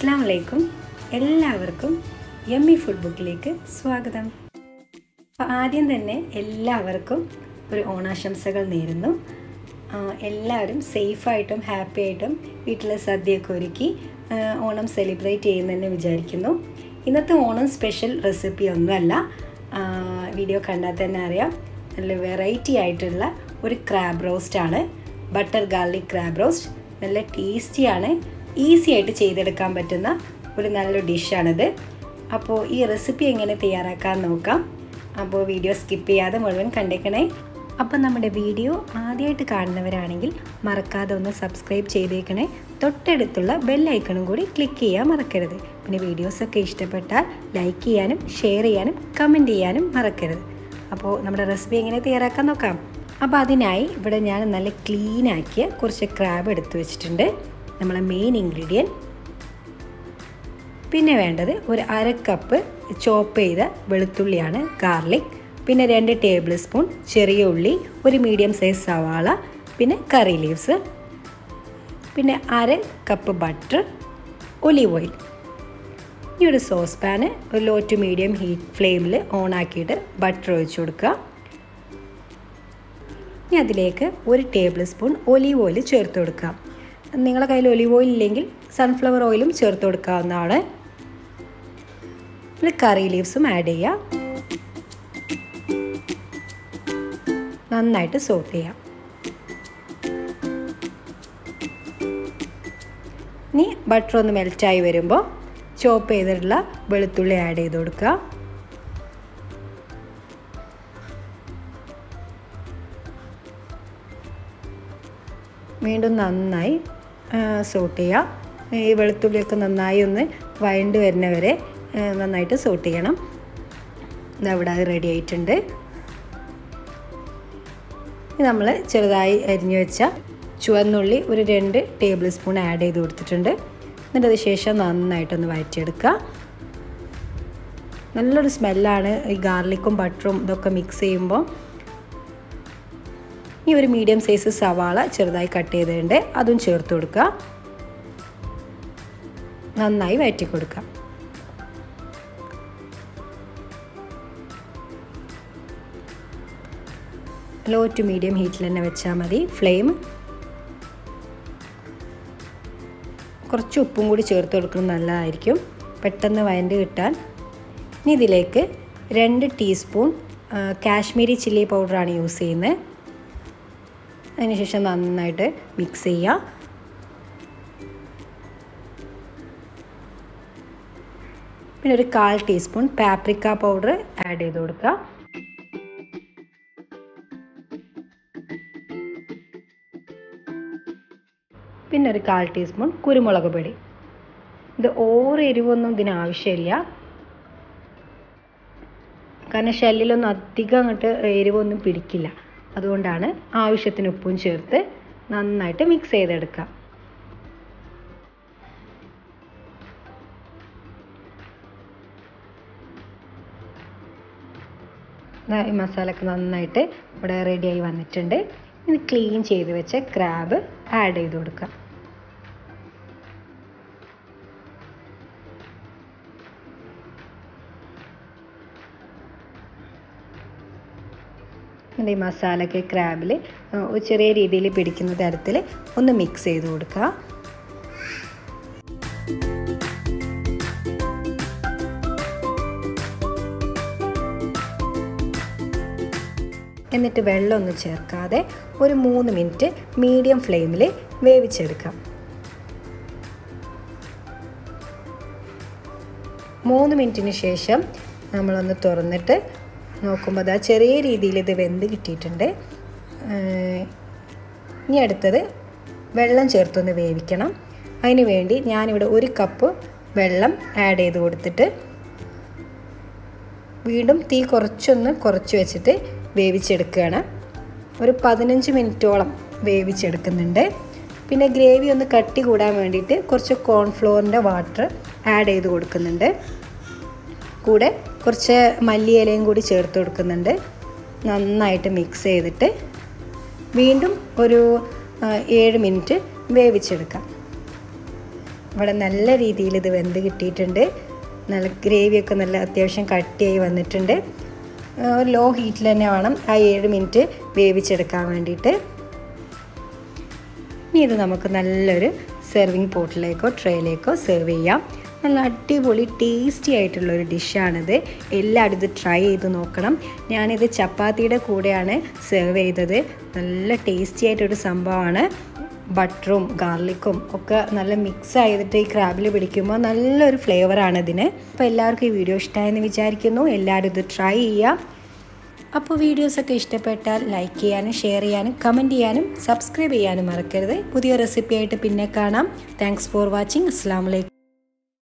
അസ്സാം വലൈക്കും എല്ലാവർക്കും യമ്മി ഫുഡ് ബുക്കിലേക്ക് സ്വാഗതം. അപ്പോൾ ആദ്യം തന്നെ എല്ലാവർക്കും ഒരു ഓണാശംസകൾ നേരുന്നു. എല്ലാവരും സേഫായിട്ടും ഹാപ്പി ആയിട്ടും വീട്ടിലെ സദ്യയൊക്കെ ഒരുക്കി ഓണം സെലിബ്രേറ്റ് ചെയ്യുന്നതെന്ന് വിചാരിക്കുന്നു. ഇന്നത്തെ ഓണം സ്പെഷ്യൽ റെസിപ്പി ഒന്നുമല്ല. വീഡിയോ കണ്ടാൽ തന്നെ അറിയാം. നല്ല വെറൈറ്റി ആയിട്ടുള്ള ഒരു crab റോസ്റ്റാണ്. Butter garlic crab roast. നല്ല ടേസ്റ്റിയാണ്. ഈസി ആയിട്ട് ചെയ്തെടുക്കാൻ പറ്റുന്ന ഒരു നല്ല ഡിഷാണിത്. അപ്പോൾ ഈ റെസിപ്പി എങ്ങനെ തയ്യാറാക്കാൻ നോക്കാം. അപ്പോൾ വീഡിയോ സ്കിപ്പ് ചെയ്യാതെ മുഴുവൻ കണ്ടേക്കണേ. അപ്പോൾ നമ്മുടെ വീഡിയോ ആദ്യമായിട്ട് കാണുന്നവരാണെങ്കിൽ മറക്കാതെ ഒന്ന് സബ്സ്ക്രൈബ് ചെയ്തേക്കണേ. തൊട്ടടുത്തുള്ള ബെല്ലൈക്കണും കൂടി ക്ലിക്ക് ചെയ്യാൻ മറക്കരുത്. പിന്നെ വീഡിയോസൊക്കെ ഇഷ്ടപ്പെട്ടാൽ ലൈക്ക് ചെയ്യാനും ഷെയർ ചെയ്യാനും കമന്റ് ചെയ്യാനും മറക്കരുത്. അപ്പോൾ നമ്മുടെ റെസിപ്പി എങ്ങനെ തയ്യാറാക്കാൻ നോക്കാം. അപ്പോൾ അതിനായി ഇവിടെ ഞാൻ നല്ല ക്ലീനാക്കിയ കുറച്ച് ക്രാബ് എടുത്തു വെച്ചിട്ടുണ്ട്. നമ്മളെ മെയിൻ ഇൻഗ്രീഡിയന്റ് പിന്നെ വേണ്ടത് ഒരു അര കപ്പ് ചോപ്പ് ചെയ്ത വെളുത്തുള്ളിയാണ് ഗാർലിക് പിന്നെ രണ്ട് ടേബിൾ സ്പൂൺ ചെറിയ ഉള്ളി ഒരു മീഡിയം സൈസ് സവാള പിന്നെ കറി ലീവ്സ് പിന്നെ അര കപ്പ് ബട്ടർ ഒലീവ് ഓയിൽ ഈ ഒരു സോസ് പാന് ഒരു ലോ ടു മീഡിയം ഹീറ്റ് ഫ്ലെയിമിൽ ഓൺ ആക്കിയിട്ട് ബട്ടർ ഒഴിച്ചു കൊടുക്കുക. ഇനി അതിലേക്ക് ഒരു ടേബിൾ സ്പൂൺ ഒലീവ് ഓയിൽ ചേർത്ത് കൊടുക്കുക. നിങ്ങളുടെ കയ്യിൽ ഒലിവ് ഓയിൽ ഇല്ലെങ്കിൽ സൺഫ്ലവർ ഓയിലും ചേർത്ത് കൊടുക്കാവുന്നതാണ്. പിന്നെ കറി ലീവ്സും ആഡ് ചെയ്യുക നന്നായിട്ട് സോട്ട് ചെയ്യാം. ഇനി ബട്ടർ ഒന്ന് മെൽറ്റായി വരുമ്പോൾ ചോപ്പ് ചെയ്തിട്ടുള്ള വെളുത്തുള്ളി ആഡ് ചെയ്ത് കൊടുക്കുക. വീണ്ടും നന്നായി സോട്ട് ചെയ്യുക ഈ വെളുത്തുള്ളിയൊക്കെ നന്നായി ഒന്ന് വഴണ്ട് വരുന്നവരെ നന്നായിട്ട് സോട്ട് ചെയ്യണം. ഇതവിടെ റെഡി ആയിട്ടുണ്ട്. നമ്മൾ ചെറുതായി അരിഞ്ഞു വെച്ച ചുവന്നുള്ളി ഒരു രണ്ട് ടേബിൾ സ്പൂൺ ആഡ് ചെയ്ത് കൊടുത്തിട്ടുണ്ട്. എന്നിട്ട് അത് ശേഷം നന്നായിട്ടൊന്ന് വഴറ്റിയെടുക്കുക. നല്ലൊരു സ്മെല്ലാണ് ഈ ഗാർലിക്കും ബട്ടറും ഇതൊക്കെ മിക്സ് ചെയ്യുമ്പോൾ ഈ ഒരു മീഡിയം സൈസ് സവാള ചെറുതായി കട്ട് ചെയ്തിട്ടുണ്ട്. അതും ചേർത്ത് കൊടുക്കുക. നന്നായി വഴറ്റി കൊടുക്കുക. ലോ ടു മീഡിയം ഹീറ്റിൽ തന്നെ വെച്ചാൽ മതി. ഫ്ലെയിം കുറച്ച് ഉപ്പും കൂടി ചേർത്ത് കൊടുക്കുന്നത് നല്ലതായിരിക്കും. പെട്ടെന്ന് വയന്റെ കിട്ടാൻ. ഇനി ഇതിലേക്ക് രണ്ട് ടീസ്പൂൺ കാശ്മീരി ചില്ലി പൗഡറാണ് യൂസ് ചെയ്യുന്നത്. അതിനുശേഷം നന്നായിട്ട് മിക്സ് ചെയ്യുക. പിന്നെ ഒരു കാൽ ടീസ്പൂൺ പാപ്രിക്ക പൗഡർ ആഡ് ചെയ്ത് കൊടുക്കുക. പിന്നെ ഒരു കാൽ ടീസ്പൂൺ കുരുമുളക് പൊടി. ഇത് ഓവർ എരിവൊന്നും ഇതിന് ആവശ്യമില്ല. കാരണം ഷെല്ലിലൊന്നും അധികം അങ്ങോട്ട് എരിവൊന്നും പിടിക്കില്ല. അതുകൊണ്ടാണ് ആവശ്യത്തിന് ഉപ്പും ചേർത്ത് നന്നായിട്ട് മിക്സ് ചെയ്തെടുക്കുക. ഈ മസാലയൊക്കെ നന്നായിട്ട് ഇവിടെ റെഡിയായി വന്നിട്ടുണ്ട്. ഇനി ക്ലീൻ ചെയ്ത് വെച്ച ക്രാബ് ആഡ് ചെയ്ത് കൊടുക്കുക. ഈ മസാലയ്ക്ക് ക്രാബിൽ ചെറിയ രീതിയിൽ പിടിക്കുന്ന തരത്തിൽ ഒന്ന് മിക്സ് ചെയ്ത് കൊടുക്കുക. എന്നിട്ട് വെള്ളമൊന്നും ചേർക്കാതെ ഒരു മൂന്ന് മിനിറ്റ് മീഡിയം ഫ്ലെയിമിൽ വേവിച്ചെടുക്കാം. മൂന്ന് മിനിറ്റിന് ശേഷം നമ്മളൊന്ന് തുറന്നിട്ട് നോക്കുമ്പോൾ അതാ ചെറിയ രീതിയിൽ ഇത് വെന്ത് കിട്ടിയിട്ടുണ്ട്. ഇനി അടുത്തത് വെള്ളം ചേർത്തൊന്ന് വേവിക്കണം. അതിന് വേണ്ടി ഞാനിവിടെ ഒരു കപ്പ് വെള്ളം ആഡ് ചെയ്ത് കൊടുത്തിട്ട് വീണ്ടും തീ കുറച്ചൊന്ന് കുറച്ച് വെച്ചിട്ട് വേവിച്ചെടുക്കുകയാണ്. ഒരു പതിനഞ്ച് മിനിറ്റോളം വേവിച്ചെടുക്കുന്നുണ്ട്. പിന്നെ ഗ്രേവി ഒന്ന് കട്ടി കൂടാൻ വേണ്ടിയിട്ട് കുറച്ച് കോൺഫ്ലോറിന്റെ വാട്ടർ ആഡ് ചെയ്ത് കൊടുക്കുന്നുണ്ട്. കൂടെ കുറച്ച് മല്ലിയിലയും കൂടി ചേർത്ത് കൊടുക്കുന്നുണ്ട്. നന്നായിട്ട് മിക്സ് ചെയ്തിട്ട് വീണ്ടും ഒരു ഏഴ് മിനിറ്റ് വേവിച്ചെടുക്കാം. ഇവിടെ നല്ല രീതിയിൽ ഇത് വെന്ത് കിട്ടിയിട്ടുണ്ട്. നല്ല ഗ്രേവിയൊക്കെ നല്ല അത്യാവശ്യം കട്ടിയായി വന്നിട്ടുണ്ട്. ലോ ഹീറ്റിൽ തന്നെ വേണം ആ ഏഴ് മിനിറ്റ് വേവിച്ചെടുക്കാൻ വേണ്ടിയിട്ട്. ഇനി ഇത് നമുക്ക് നല്ലൊരു സെർവിങ് പോട്ടിലേക്കോ ട്രേയിലേക്കോ സെർവ് ചെയ്യാം. നല്ല അടിപൊളി ടേസ്റ്റി ആയിട്ടുള്ളൊരു ഡിഷാണിത് എല്ലാവരും ഇത് ട്രൈ ചെയ്ത് നോക്കണം. ഞാനിത് ചപ്പാത്തിയുടെ കൂടെയാണ് സെർവ് ചെയ്തത്. നല്ല ടേസ്റ്റി ആയിട്ടൊരു സംഭവമാണ്. ബട്ടറും ഗാർലിക്കും ഒക്കെ നല്ല മിക്സ് ചെയ്തിട്ട് ഈ ക്രാബിൽ പിടിക്കുമ്പോൾ നല്ലൊരു ഫ്ലേവറാണ് ഇതിന്. അപ്പോൾ എല്ലാവർക്കും ഈ വീഡിയോ ഇഷ്ടമായെന്ന് വിചാരിക്കുന്നു. എല്ലാവരും ഇത് ട്രൈ ചെയ്യാം. അപ്പോൾ വീഡിയോസൊക്കെ ഇഷ്ടപ്പെട്ടാൽ ലൈക്ക് ചെയ്യാനും ഷെയർ ചെയ്യാനും കമന്റ് ചെയ്യാനും സബ്സ്ക്രൈബ് ചെയ്യാനും മറക്കരുത്. പുതിയ റെസിപ്പി ആയിട്ട് പിന്നെ കാണാം. താങ്ക്സ് ഫോർ വാച്ചിങ് അസ്സാം വലൈക്കും